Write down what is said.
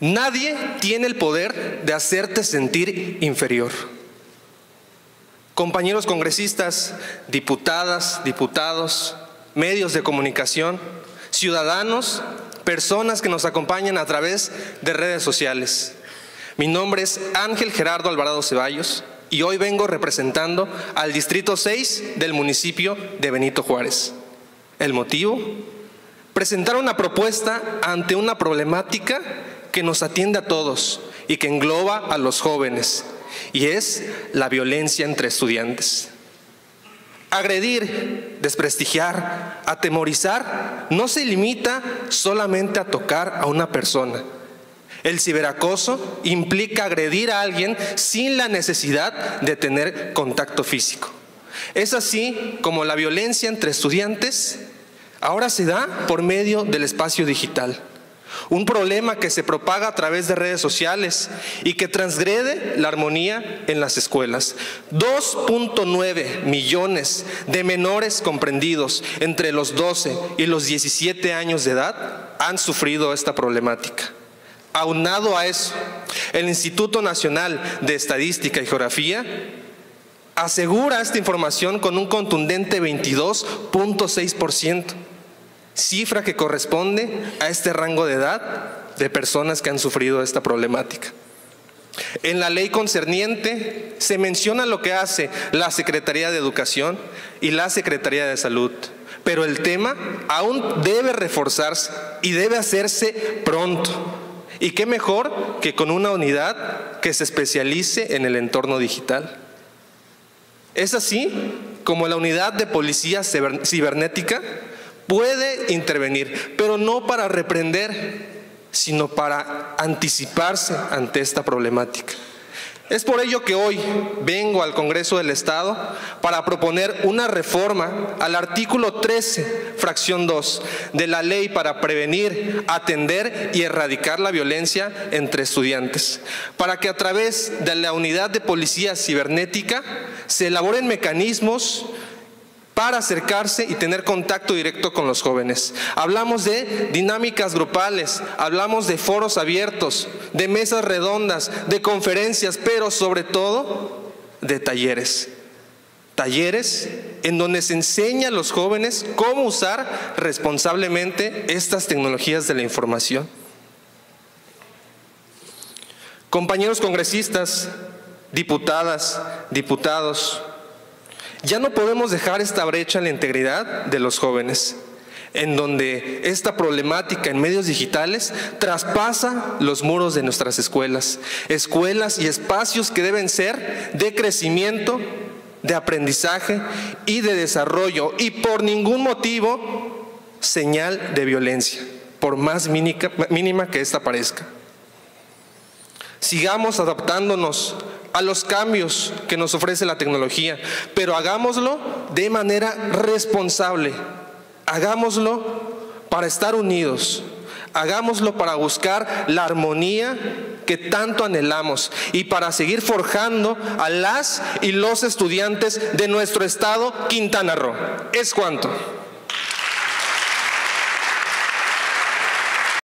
Nadie tiene el poder de hacerte sentir inferior. Compañeros congresistas, diputadas, diputados, medios de comunicación, ciudadanos, personas que nos acompañan a través de redes sociales. Mi nombre es Ángel Gerardo Alvarado Ceballos y hoy vengo representando al Distrito 6 del municipio de Benito Juárez. ¿El motivo? Presentar una propuesta ante una problemática que nos atiende a todos y que engloba a los jóvenes, y es la violencia entre estudiantes. Agredir, desprestigiar, atemorizar no se limita solamente a tocar a una persona. El ciberacoso implica agredir a alguien sin la necesidad de tener contacto físico. Es así como la violencia entre estudiantes ahora se da por medio del espacio digital. Un problema que se propaga a través de redes sociales y que transgrede la armonía en las escuelas. 2.9 millones de menores comprendidos entre los 12 y los 17 años de edad han sufrido esta problemática. Aunado a eso, el Instituto Nacional de Estadística y Geografía asegura esta información con un contundente 22.6% cifra que corresponde a este rango de edad de personas que han sufrido esta problemática. En la ley concerniente se menciona lo que hace la Secretaría de Educación y la Secretaría de Salud, pero el tema aún debe reforzarse y debe hacerse pronto. Y qué mejor que con una unidad que se especialice en el entorno digital. Es así como la unidad de policía cibernética puede intervenir, pero no para reprender, sino para anticiparse ante esta problemática. Es por ello que hoy vengo al Congreso del Estado para proponer una reforma al artículo 13, fracción 2, de la ley para prevenir, atender y erradicar la violencia entre estudiantes, para que a través de la unidad de policía cibernética se elaboren mecanismos para acercarse y tener contacto directo con los jóvenes. Hablamos de dinámicas grupales, hablamos de foros abiertos, de mesas redondas, de conferencias, pero sobre todo de talleres. Talleres en donde se enseña a los jóvenes cómo usar responsablemente estas tecnologías de la información. Compañeros congresistas, diputadas, diputados, ya no podemos dejar esta brecha en la integridad de los jóvenes, en donde esta problemática en medios digitales traspasa los muros de nuestras escuelas, escuelas y espacios que deben ser de crecimiento, de aprendizaje y de desarrollo, y por ningún motivo señal de violencia, por más mínima que esta parezca. Sigamos adaptándonos a los cambios que nos ofrece la tecnología, pero hagámoslo de manera responsable, hagámoslo para estar unidos, hagámoslo para buscar la armonía que tanto anhelamos y para seguir forjando a las y los estudiantes de nuestro estado Quintana Roo. Es cuanto.